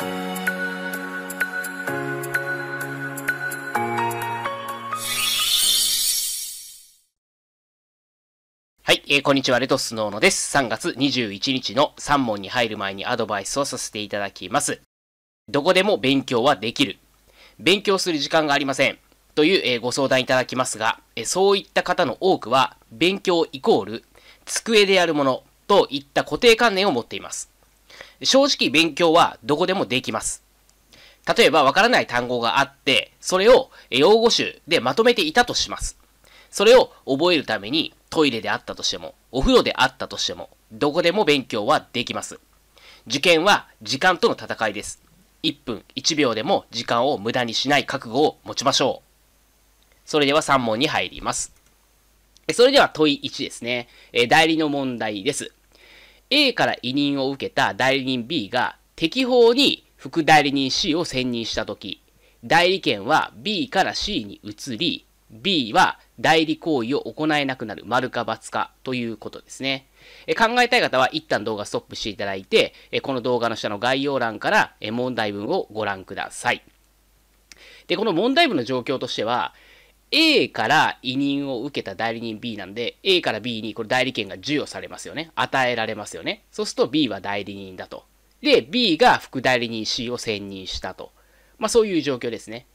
はい、えー、こんにちは、レトスノーノです。3月21日の3問に入る前にアドバイスをさせていただきます。どこでも勉強はできる。勉強する時間がありません。という、えー、ご相談いただきますが、えー、そういった方の多くは、勉強イコール、机でやるものといった固定観念を持っています。正直勉強はどこでもできます。例えば、わからない単語があって、それを用語集でまとめていたとします。それを覚えるためにトイレであったとしても、お風呂であったとしても、どこでも勉強はできます。受験は時間との戦いです。1分1秒でも時間を無駄にしない覚悟を持ちましょう。それでは3問に入ります。それでは問い1ですね。代理の問題です。A から委任を受けた代理人 B が適法に副代理人 C を選任したとき、代理権は B から C に移り、B は代理行為を行えなくなる丸か×かということですね。え考えたい方は一旦動画ストップしていただいて、えこの動画の下の概要欄からえ問題文をご覧ください。で、この問題文の状況としては、A から委任を受けた代理人 B なんで、A から B にこれ代理権が授与されますよね。与えられますよね。そうすると B は代理人だと。で、B が副代理人 C を選任したと。まあそういう状況ですね。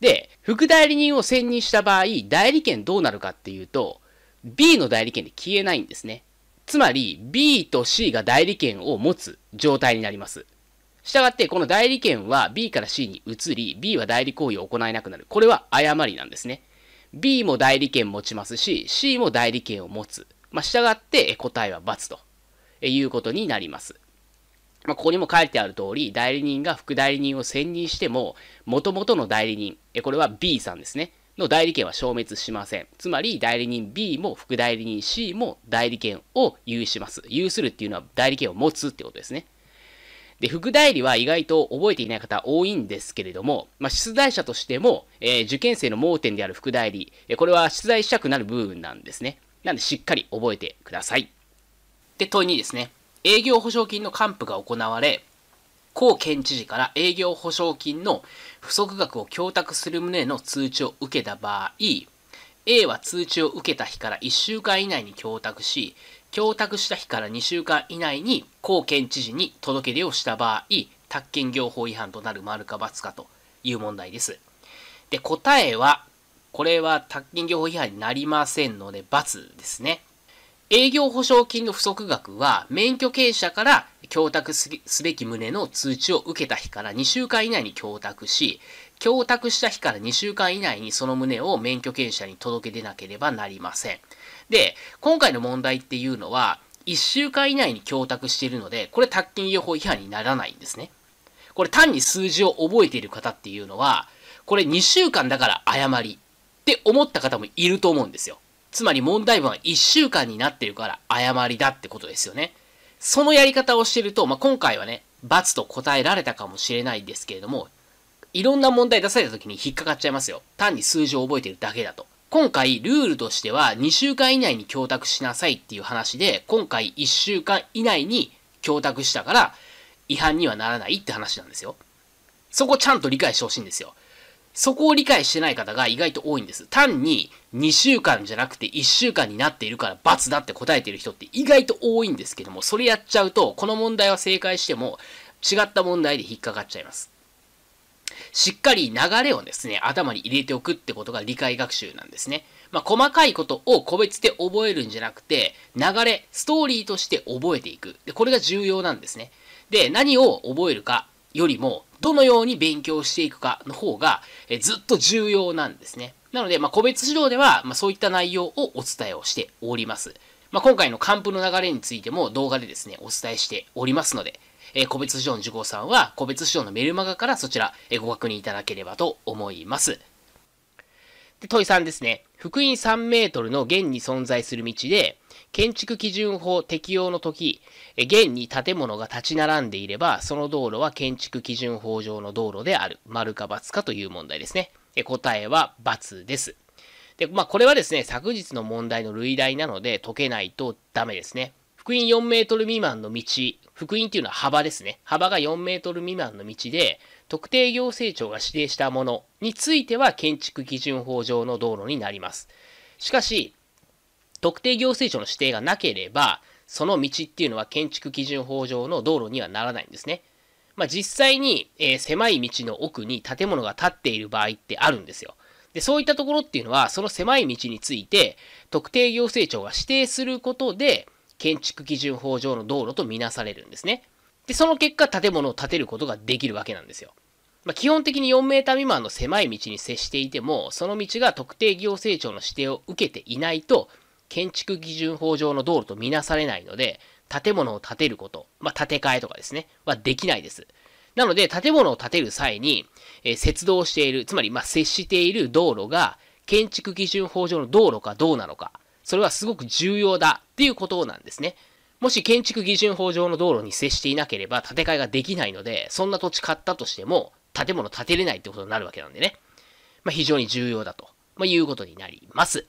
で、副代理人を選任した場合、代理権どうなるかっていうと、B の代理権で消えないんですね。つまり、B と C が代理権を持つ状態になります。したがって、この代理権は B から C に移り、B は代理行為を行えなくなる。これは誤りなんですね。B も代理権持ちますし、C も代理権を持つ。まあ、したがって答えは×ということになります。まあ、ここにも書いてある通り、代理人が副代理人を選任しても、元々の代理人、これは B さんですね、の代理権は消滅しません。つまり、代理人 B も副代理人 C も代理権を有します。有するっていうのは代理権を持つってことですね。で、副代理は意外と覚えていない方多いんですけれども、まあ、出題者としても、えー、受験生の盲点である副代理、これは出題したくなる部分なんですね。なんでしっかり覚えてください。で、問い2ですね。営業保証金の還付が行われ、高県知事から営業保証金の不足額を供託する旨の通知を受けた場合、A は通知を受けた日から1週間以内に供託し、供託した日から2週間以内に高県知事に届け出をした場合、宅建業法違反となる丸か×かという問題です。で、答えは、これは宅建業法違反になりませんので、×ですね。営業保証金の不足額は、免許経営者から供託すべき旨の通知を受けた日から2週間以内に供託し、供託した日から2週間以内にその旨を免許経営者に届け出なければなりません。で、今回の問題っていうのは、1週間以内に供託しているので、これ宅金予報違反にならないんですね。これ単に数字を覚えている方っていうのは、これ2週間だから誤りって思った方もいると思うんですよ。つまり問題文は1週間になってるから誤りだってことですよね。そのやり方をしてると、まあ、今回はね、×と答えられたかもしれないんですけれども、いろんな問題出された時に引っかかっちゃいますよ。単に数字を覚えてるだけだと。今回、ルールとしては2週間以内に供託しなさいっていう話で、今回1週間以内に供託したから、違反にはならないって話なんですよ。そこちゃんと理解してほしいんですよ。そこを理解してない方が意外と多いんです。単に2週間じゃなくて1週間になっているから罰だって答えてる人って意外と多いんですけども、それやっちゃうと、この問題は正解しても違った問題で引っかかっちゃいます。しっかり流れをですね、頭に入れておくってことが理解学習なんですね。まあ、細かいことを個別で覚えるんじゃなくて、流れ、ストーリーとして覚えていく。で、これが重要なんですね。で、何を覚えるかよりも、どのように勉強していくかの方が、えずっと重要なんですね。なので、まあ、個別指導では、まあ、そういった内容をお伝えをしております。まあ、今回の還付の流れについても動画でですね、お伝えしておりますので、え個別指導の受講さんは、個別指導のメルマガからそちら、えご確認いただければと思います。で、問い3ですね。福音3メートルの現に存在する道で、建築基準法適用の時、現に建物が立ち並んでいれば、その道路は建築基準法上の道路である。丸か×かという問題ですね。え答えは×です。で、まあ、これはですね、昨日の問題の類題なので解けないとダメですね。福音4メートル未満の道、福音っていうのは幅ですね。幅が4メートル未満の道で、特定行政庁が指定したものについては建築基準法上の道路になります。しかし、特定行政庁の指定がなければ、その道っていうのは建築基準法上の道路にはならないんですね。まあ、実際に、えー、狭い道の奥に建物が建っている場合ってあるんですよ。で、そういったところっていうのは、その狭い道について、特定行政庁が指定することで、建築基準法上の道路とみなされるんですね。で、その結果、建物を建てることができるわけなんですよ。まあ、基本的に4メーター未満の狭い道に接していても、その道が特定行政庁の指定を受けていないと、建築基準法上の道路とみなされないので、建物を建てること、まあ、建て替えとかですね、はできないです。なので、建物を建てる際に、えー、接道している、つまり、ま、接している道路が、建築基準法上の道路かどうなのか、それはすごく重要だっていうことなんですね。もし建築基準法上の道路に接していなければ建て替えができないので、そんな土地買ったとしても建物建てれないってことになるわけなんでね。まあ、非常に重要だと、まあ、いうことになります。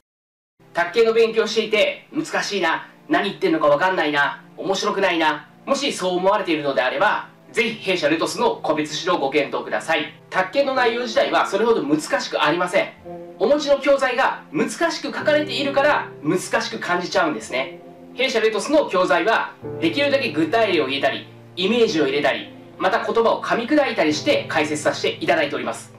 卓球の勉強していて難しいな、何言ってんのかわかんないな、面白くないな、もしそう思われているのであれば、ぜひ弊社レトスの個別指導をご検討ください。宅建の内容自体はそれほど難しくありません。お持ちの教材が難しく書かれているから難しく感じちゃうんですね。弊社レトスの教材はできるだけ具体例を入れたり、イメージを入れたり、また言葉を噛み砕いたりして解説させていただいております。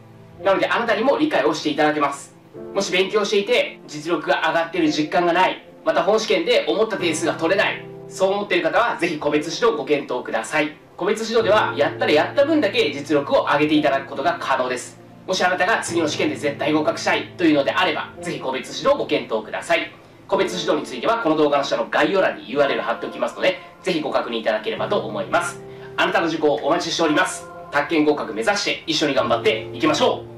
なのであなたにも理解をしていただけます。もし勉強していて実力が上がっている実感がない、また本試験で思った点数が取れない、そう思っている方はぜひ個別指導をご検討ください。個別指導ではやったらやった分だけ実力を上げていただくことが可能ですもしあなたが次の試験で絶対合格したいというのであればぜひ個別指導をご検討ください。個別指導についてはこの動画の下の概要欄に URL 貼っておきますのでぜひご確認いただければと思います。あなたの受講お待ちしております。宅建合格目指して一緒に頑張っていきましょう。